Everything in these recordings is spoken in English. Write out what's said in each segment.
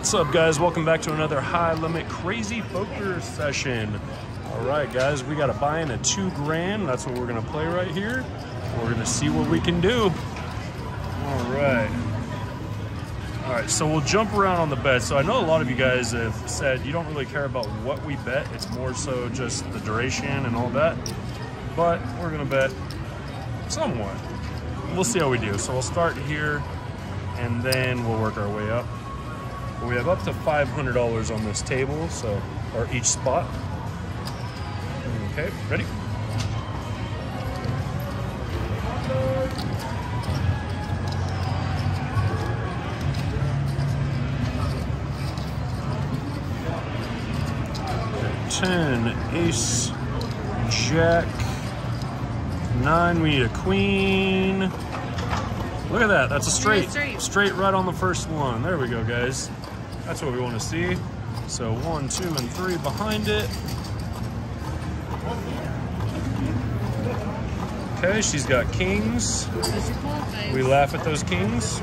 What's up, guys? Welcome back to another high limit crazy poker session. All right, guys, we got a buy in a two grand. That's what we're gonna play right here. We're gonna see what we can do. All right. All right, so we'll jump around on the bet. So I know a lot of you guys have said you don't really care about what we bet. It's more so just the duration and all that. But we're gonna bet somewhat. We'll see how we do. So we'll start here and then we'll work our way up. We have up to $500 on this table, so, or each spot. Okay, ready? Ten, ace, jack, nine, we need a queen. Look at that, that's a straight. straight. Straight right on the first one. There we go, guys. That's what we want to see. So one, two, and three behind it. Okay, she's got kings. That's your call, guys. We laugh at those kings.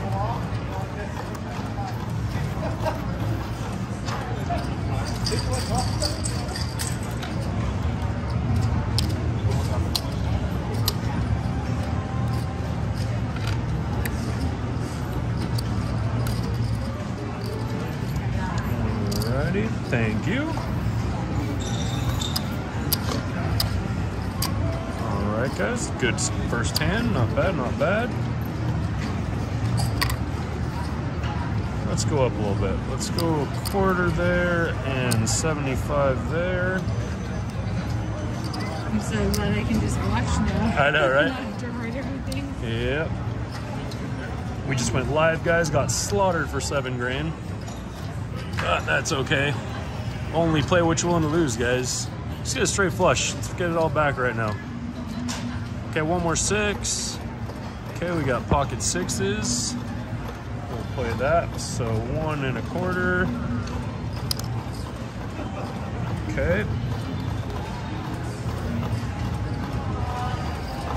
Good first hand, not bad, not bad. Let's go up a little bit. Let's go a quarter there and 75 there. I'm so glad I can just watch now. I know, right? Not have to write everything. Yep. We just went live, guys. Got slaughtered for seven grand. But that's okay. Only play what you want to lose, guys. Let's get a straight flush. Let's get it all back right now. Okay, one more six. Okay, we got pocket sixes. We'll play that. So one and a quarter. Okay.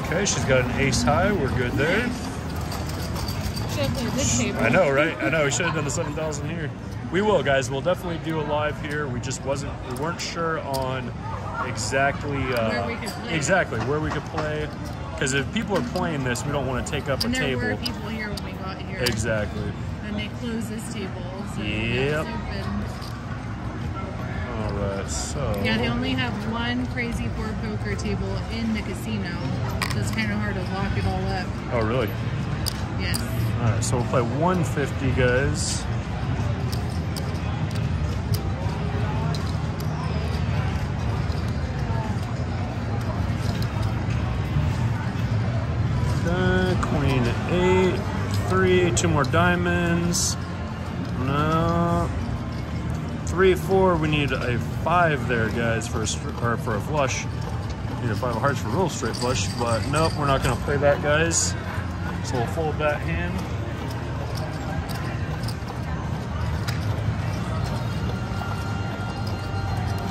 Okay, she's got an ace high. We're good there. Should have played this table. I know, right? I know. We should have done the seven thousand here. We will, guys. We'll definitely do a live here. We just wasn't, we weren't sure on exactly, uh, Where we could play. exactly where we could play. Because if people are playing this, we don't want to take up And a there table. were people here when we got here. Exactly. And they closed this table. So Yep. now it's open. All right. So. Yeah, they only have one crazy four poker table in the casino. So it's kind of hard to lock it all up. Oh, really? Yes. All right. So we'll play 150, guys. Three, two more diamonds. No. Three, four. We need a five there, guys, for a or for a flush. Need a five of hearts for a real straight flush, but nope, we're not gonna play that, guys. So we'll fold that hand.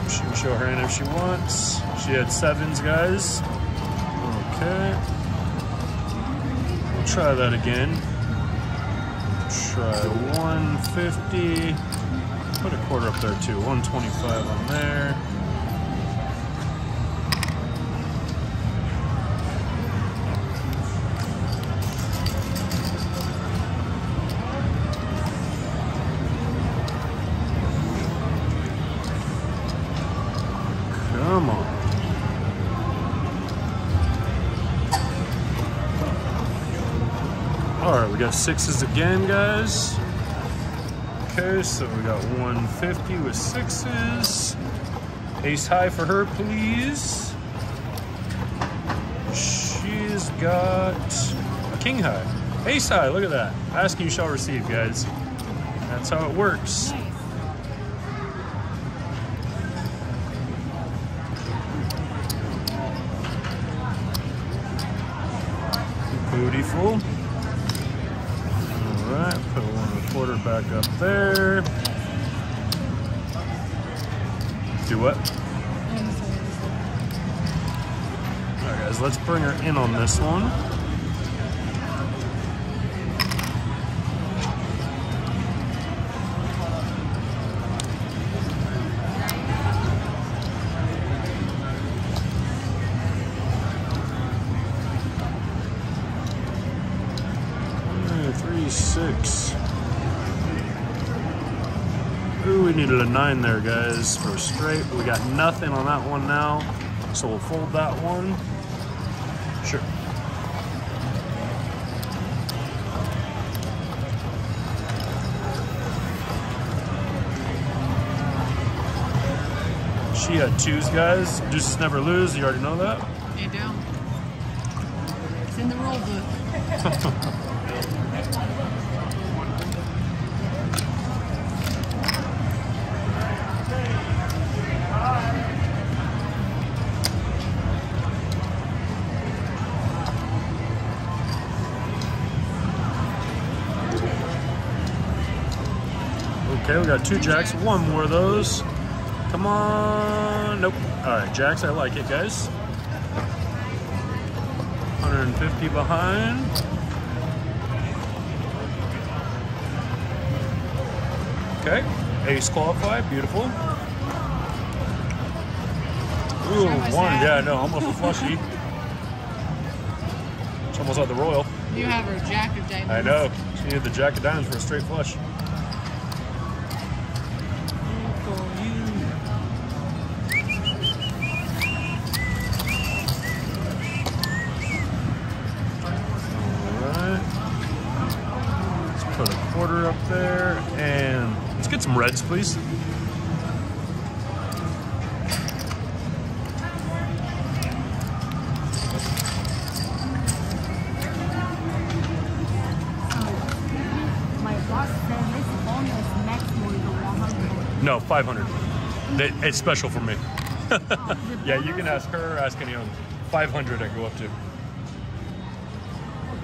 She can show her hand if she wants. She had sevens, guys. Okay. We'll try that again. Try 150. Put a quarter up there too. 125 on there. Sixes again, guys. Okay, so we got 150 with sixes. Ace high for her, please. She's got a king high. Ace high, look at that. Ask you shall receive, guys. That's how it works. Beautiful. All right, put one and a quarter back up there. Do what? All right, guys, let's bring her in on this one. Needed a nine there, guys, for straight. We got nothing on that one now, so we'll fold that one. Sure. She had twos, guys. Deuces never lose. You already know that. They do. It's in the rule book. Okay, we got two jacks, one more of those. Come on. Nope. All right, jacks, I like it, guys. 150 behind. Okay, ace qualified, beautiful. Ooh, one, yeah, no, almost a flushy. It's almost like the royal. You have her jack of diamonds. I know. She needed the jack of diamonds for a straight flush. 100. No, 500. It's special for me. Yeah, you can ask her or ask any of them. 500 I go up to. Okay,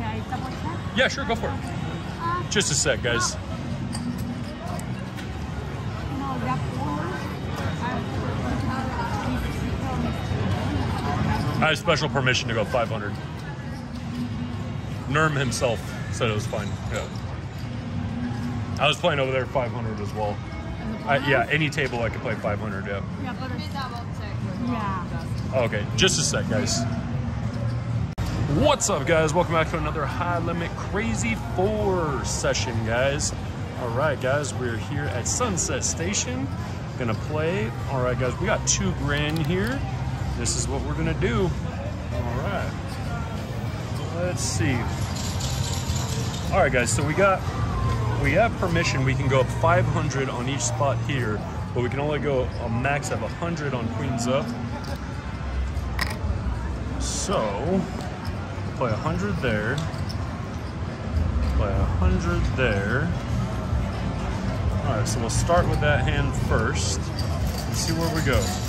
I double check. Yeah, sure, go for it. Uh, Just a sec, guys. I have special permission to go 500. Nerm himself said it was fine. Yeah. I was playing over there 500 as well. I, yeah, any table I could play 500. Yeah. Yeah, but yeah. Okay, just a sec, guys. What's up, guys? Welcome back to another High Limit Crazy 4 session, guys. All right, guys, we're here at Sunset Station. Gonna play. All right, guys, we got two grand here. This is what we're gonna do. All right. Let's see. All right, guys, so we got, we have permission. We can go up 500 on each spot here, but we can only go a max of 100 on queens up. So, play 100 there. Play 100 there. Alright, so we'll start with that hand first. And see where we go.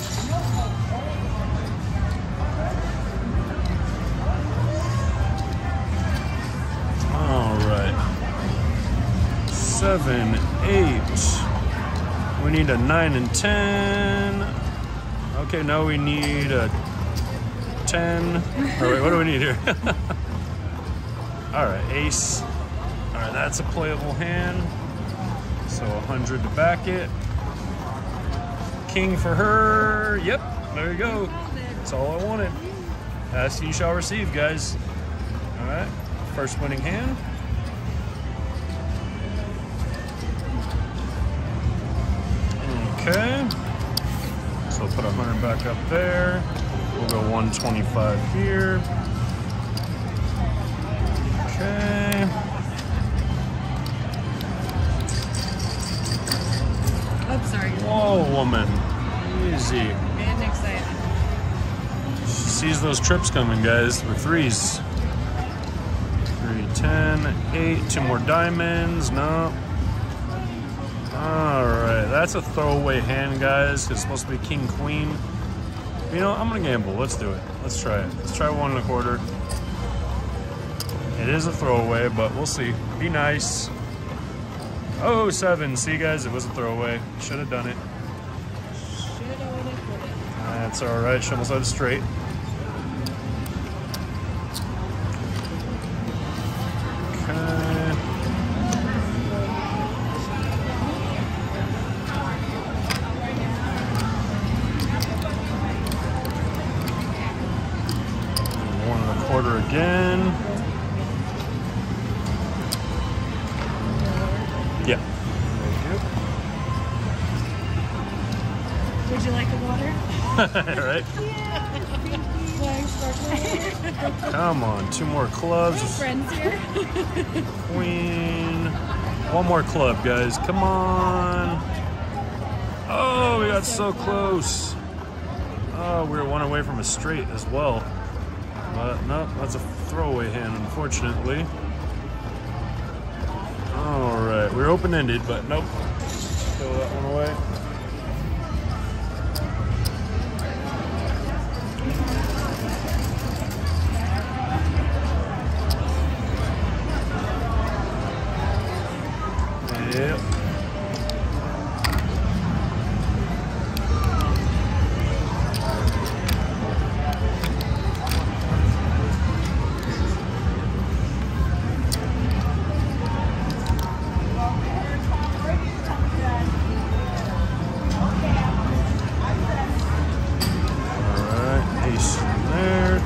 Seven, eight. We need a nine and ten. Okay, now we need a 10. Or wait, what do we need here? All right, ace. All right, that's a playable hand. So 100 to back it. King for her. Yep, there you go. That's all I wanted. Ask you shall receive, guys. All right, first winning hand. Okay. So we'll put 100 back up there. We'll go 125 here. Okay. Oops, sorry. Whoa, woman. Easy. And excited. She sees those trips coming, guys, with threes. Three, ten, eight, two more diamonds. No. Alright, that's a throwaway hand, guys. It's supposed to be king, queen. You know, I'm gonna gamble. Let's do it. Let's try it. Let's try one and a quarter. It is a throwaway, but we'll see. Be nice. Oh, seven. See, guys, it was a throwaway. Should have done it. That's all right. She almost had it straight. right? Come on, two more clubs. Friends here. Queen. One more club, guys. Come on. Oh, we got so close. Oh, we were one away from a straight as well. But no, that's a throwaway hand, unfortunately. All right, we were open-ended, but nope. Throw that one away. Yep.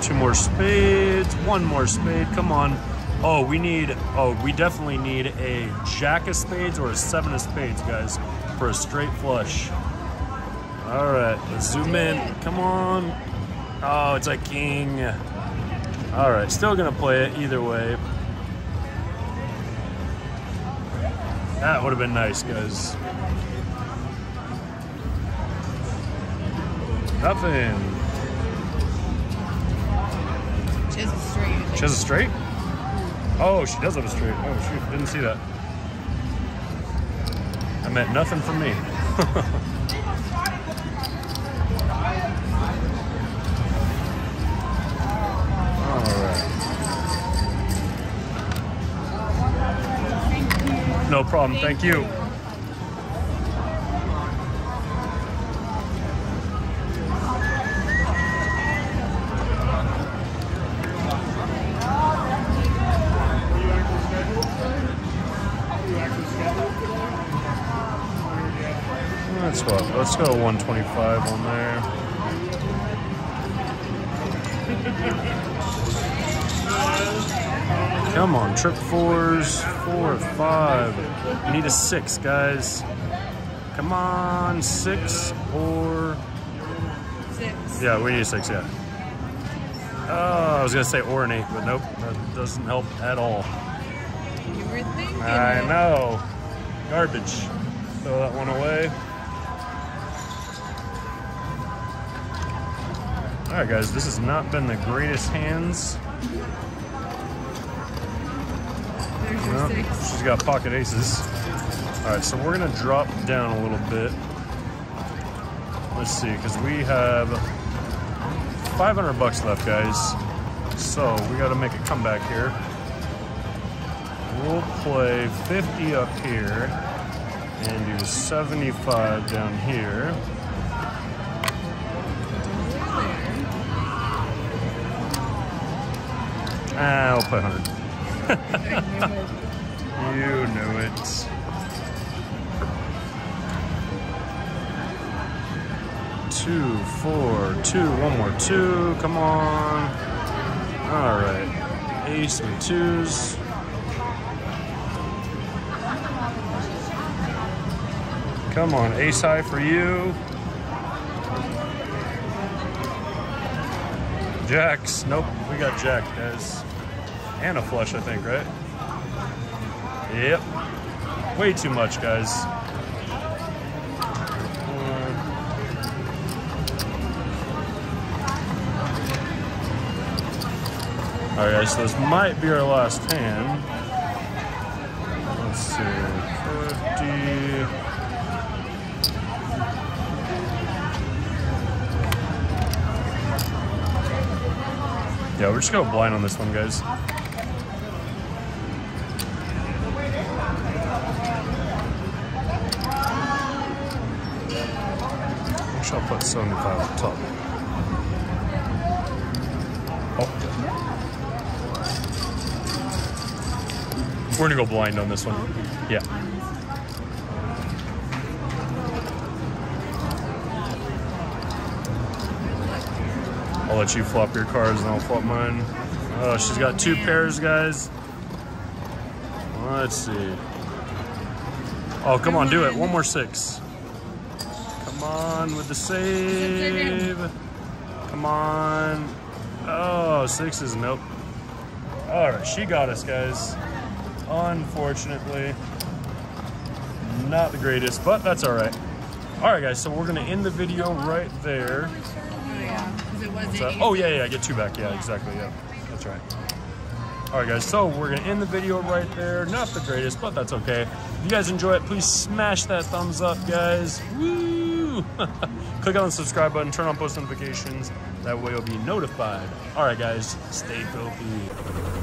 Two more spades. One more spade. Come on. Oh, we need, oh, we definitely need a jack of spades or a seven of spades, guys, for a straight flush. Alright, let's zoom in. Come on. Oh, it's a king. Alright, still gonna play it either way. That would have been nice, guys. Nothing. Has straight. I think. She has a straight? Oh, she does have a straight. Oh, shoot. Didn't see that. I meant nothing for me. All right. No problem. Thank you. Let's go. Let's go 125 on there. Come on, trip fours, four, five. We need a six, guys. Come on, six or Six. yeah, we need a six. Yeah. Oh, I was gonna say or an eight, but nope, that doesn't help at all. You were thinking. I it. know. Garbage. Throw that one away. All right, guys, this has not been the greatest hands. There's your No, six. she's got pocket aces. All right, so we're gonna drop down a little bit. Let's see, because we have 500 bucks left, guys. So we got to make a comeback here. We'll play 50 up here and do 75 down here. I'll play 100. You knew it. Two, four, two, one more two. Come on. All right. Ace and twos. Come on, ace high for you. Jacks. Nope, we got jack, guys. And a flush, I think, right? Yep. Way too much, guys. All right, guys, so this might be our last hand. Let's see, 50. Yeah, we're just gonna blind on this one, guys. I shall put 75 on top. Oh. We're gonna go blind on this one. Oh, yeah. I'll let you flop your cards and I'll flop mine. Oh, she's got two pairs, guys. Let's see. Oh, come on, do it. One more six. Come Come on with the save. Come on. Oh, sixes, nope. All right, she got us, guys. Unfortunately, not the greatest, but that's all right. All right, guys, so we're gonna end the video right there. Oh yeah, oh, yeah, yeah, get two back. Yeah, exactly, yeah. That's right. All right, guys, so we're gonna end the video right there. Not the greatest, but that's okay. If you guys enjoy it, please smash that thumbs up, guys. Woo! Click on the subscribe button, turn on post notifications. That way you'll be notified. All right, guys, stay filthy.